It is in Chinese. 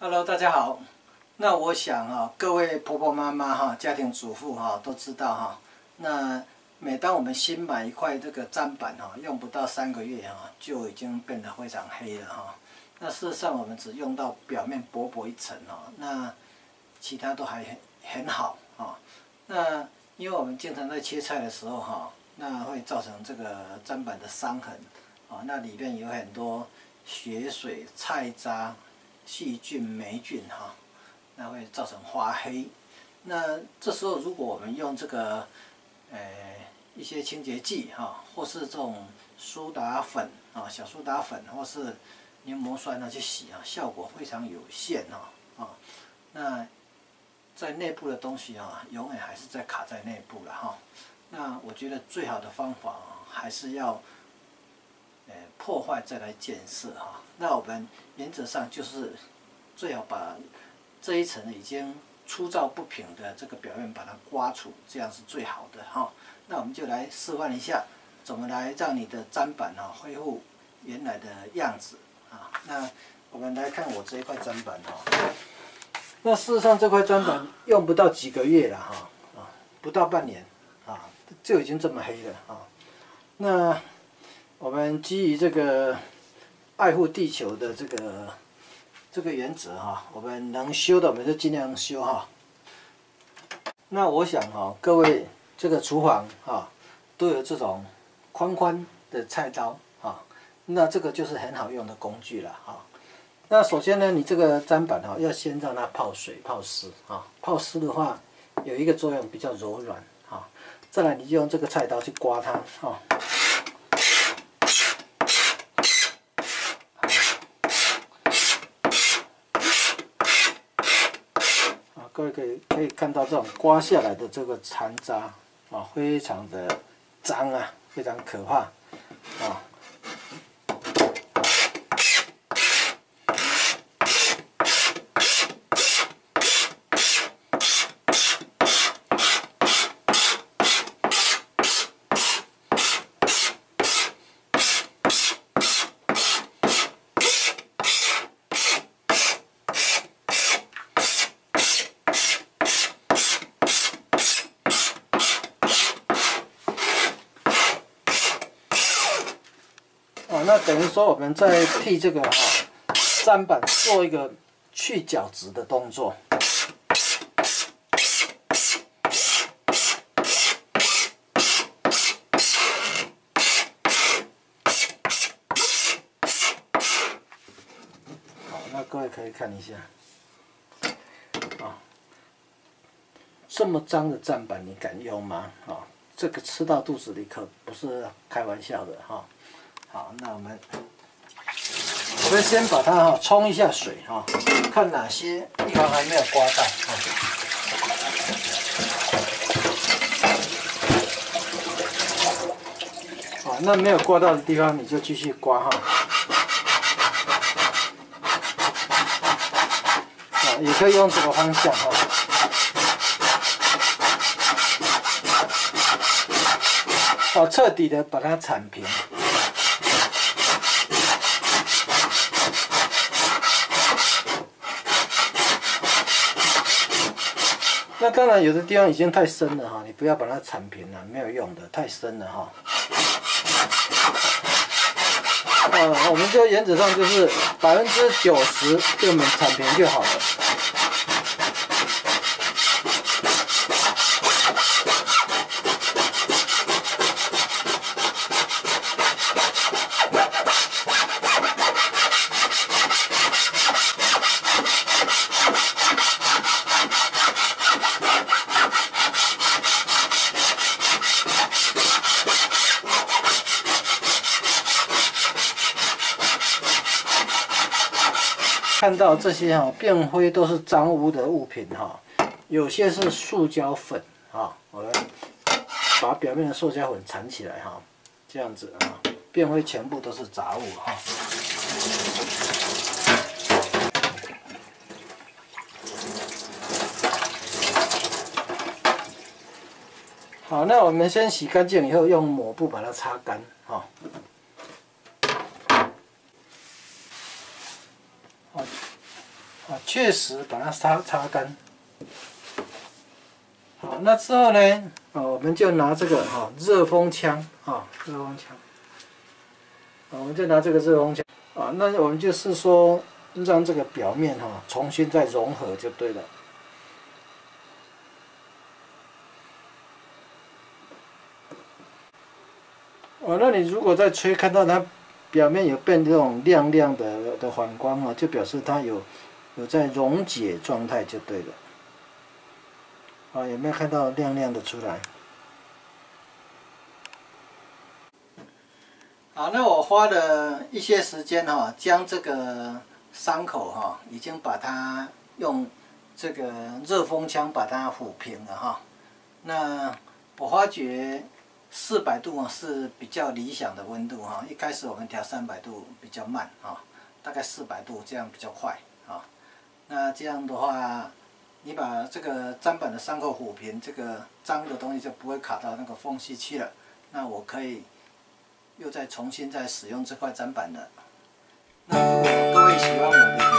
Hello，大家好。那我想哈，各位婆婆妈妈哈，家庭主妇哈，都知道哈。那每当我们新买一块这个砧板哈，用不到三个月哈，就已经变得非常黑了哈。那事实上我们只用到表面薄薄一层哈，那其他都还很很好啊。那因为我们经常在切菜的时候哈，那会造成这个砧板的伤痕啊，那里面有很多血水、菜渣、细菌、霉菌哈。那会造成花黑，那这时候如果我们用这个，呃，一些清洁剂哈，或是这种苏打粉啊，小苏打粉，或是柠檬酸呢去洗啊，效果非常有限哈啊。那在内部的东西啊，永远还是在卡在内部了哈。那我觉得最好的方法啊，还是要，呃，破坏再来建设哈。那我们原则上就是最好把。这一层已经粗糙不平的这个表面，把它刮除，这样是最好的哈。那我们就来示范一下，怎么来让你的砧板恢复原来的样子啊。那我们来看我这一块砧板哈。那事实上这块砧板用不到几个月了哈，啊，不到半年啊，就已经这么黑了啊。那我们基于这个爱护地球的这个。这个原则哈，我们能修的我们就尽量修哈。那我想哈，各位这个厨房哈都有这种宽宽的菜刀哈，那这个就是很好用的工具了哈。那首先呢，你这个砧板哈要先让它泡水泡湿啊，泡湿的话有一个作用比较柔软哈。再来你就用这个菜刀去刮它哈。各位可以可以看到这种刮下来的这个残渣啊，非常的脏啊，非常可怕啊。那等于说，我们在替这个哈砧板做一个去角质的动作。好，那各位可以看一下，啊，这么脏的砧板你敢用吗？啊，这个吃到肚子里可不是开玩笑的哈。好，那我们我们先把它哈冲一下水哈，看哪些地方还没有刮到。好，那没有刮到的地方你就继续刮哈。啊，也可以用这个方向哈。好，彻底的把它铲平。那当然，有的地方已经太深了哈，你不要把它铲平了，没有用的，太深了哈。啊，我们就原则上就是百分之九十就们铲平就好了。看到这些哈，变灰都是脏污的物品哈，有些是塑胶粉哈，我来把表面的塑胶粉缠起来哈，这样子啊，变灰全部都是杂物哈。好，那我们先洗干净以后，用抹布把它擦干哈。啊，确实把它擦擦干。好，那之后呢？啊，我们就拿这个哈热风枪啊，热风枪。啊，我们就拿这个热风枪啊，那我们就是说让这个表面哈重新再融合就对了。哦，那你如果在吹看到它表面有变这种亮亮的的反光啊，就表示它有有在溶解状态就对了。啊，有没有看到亮亮的出来？好，那我花了一些时间哈，将这个伤口哈，已经把它用这个热风枪把它抚平了哈。那我发觉。四百度啊是比较理想的温度哈，一开始我们调三百度比较慢啊，大概四百度这样比较快。那这样的话，你把这个砧板的伤口抚平，这个脏的东西就不会卡到那个缝隙去了。那我可以又再重新再使用这块砧板了。那如果各位喜欢我的。